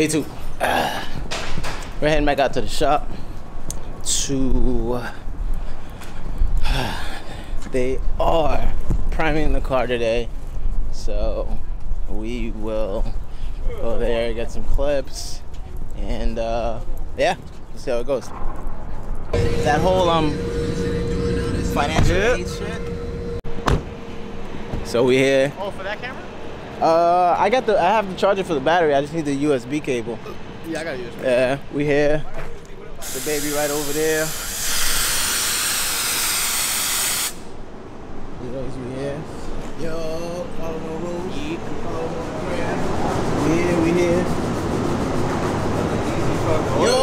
Day two. Uh, we're heading back out to the shop to. Uh, they are priming the car today, so we will go there, get some clips, and uh, yeah, let's see how it goes. That whole um financial Yeah. aid shit. So we here. Oh, for that camera? Uh, I got the. I have the charger for the battery. I just need the USB cable. Yeah, I gotta use it. Yeah, we here. The baby right over there. Yo's we here. Yo, follow no rules. Follow no brand. We here, we here. Yo!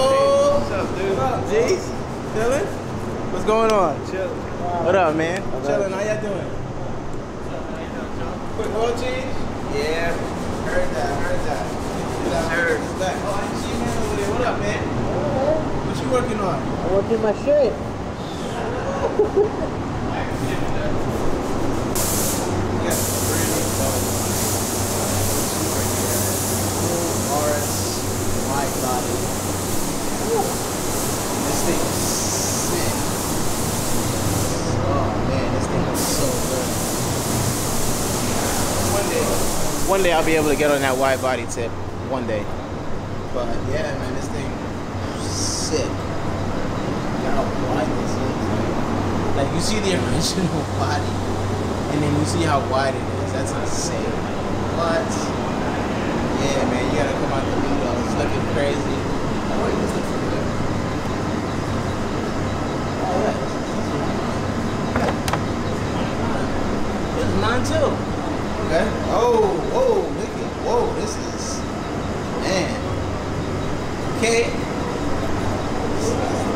What's up, dude? What up, G's? Chillin'? What's going on? Chill. What up, man? Chillin', how y'all doing? Quick oil change? Yeah, heard that, heard that. Heard. Oh, I see you man over there. What up, man? What you working on? I'm working my shirt. RS wide body. This thing is sick. Oh man, this thing is so good. One day, one day I'll be able to get on that wide body tip. One day. But yeah, man, this thing is sick. Look how wide this is. Like you see the original body, and then you see how wide it is. That's insane. But Yeah, man, you gotta come out the window. It's looking crazy. Oh, wait, this looks good. Oh, yeah. This is mine too. Okay. Oh, whoa, look at, whoa, this is. Okay.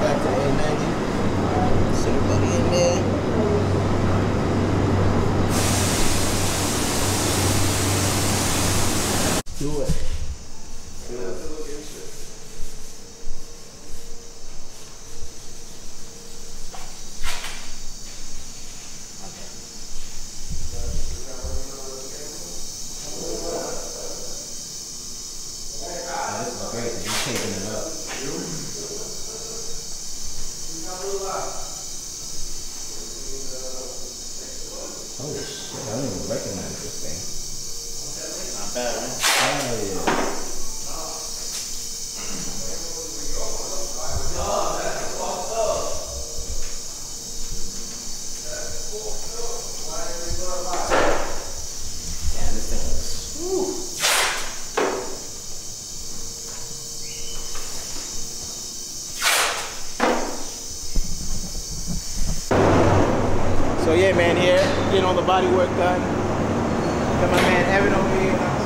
Back to A90. See everybody in there. Do it. Great. He's taking it up. Shit! I don't even recognize this thing. Not bad, right? Oh yeah. Yeah, So yeah, man, here getting all the body work done. Got my man Evan over here.